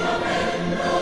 Amen.